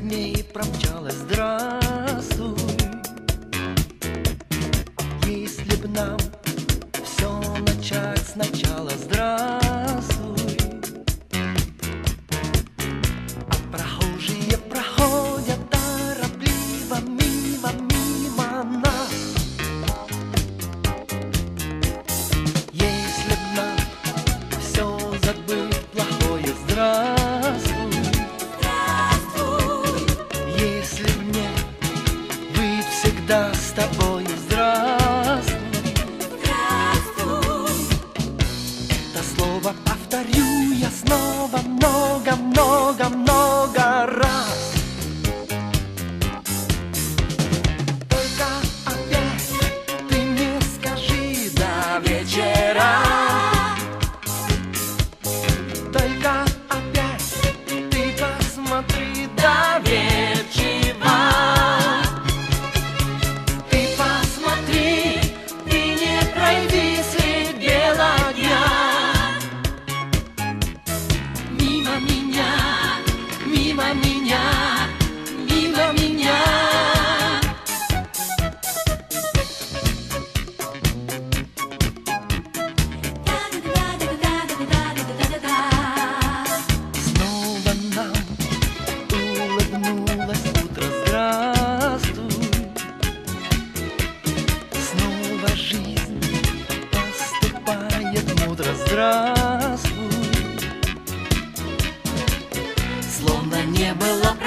Дней ней промчалась. Здравствуй. Если б нам все начать сначала. Здравствуй esta voz.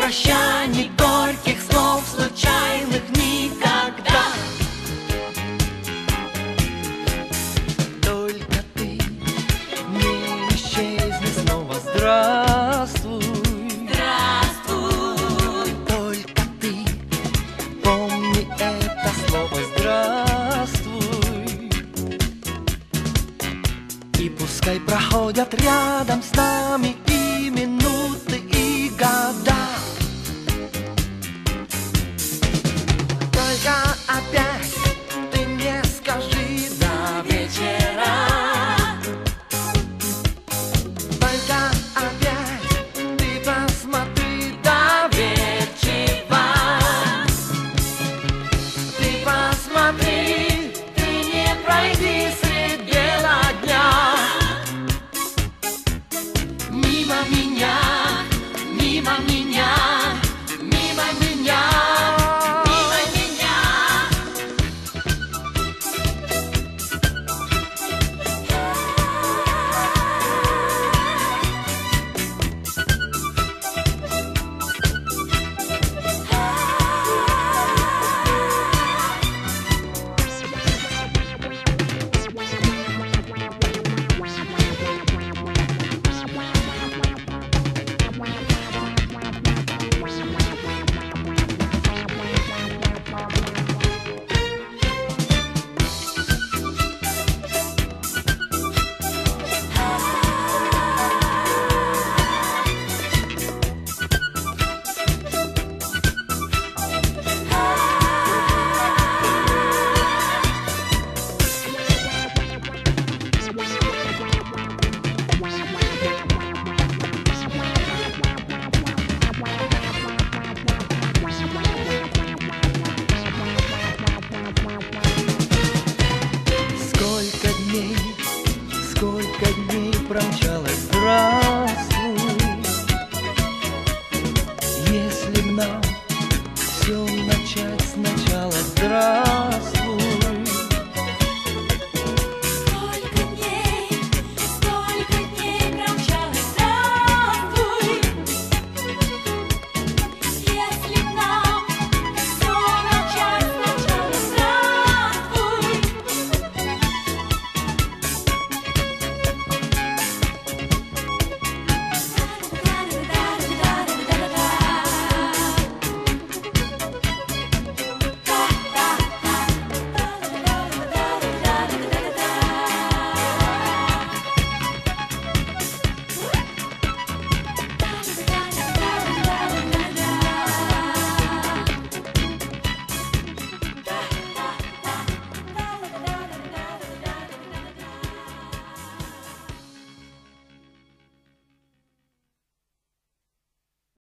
прощаний горьких слов случайных никогда. Только ты не исчезни снова. Здравствуй. Здравствуй. Только ты помни это слово. Здравствуй. И пускай проходят рядом с нами и минуты, и года. até нам Все начать сначала здравствуй